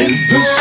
in the